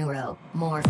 neuro, morph.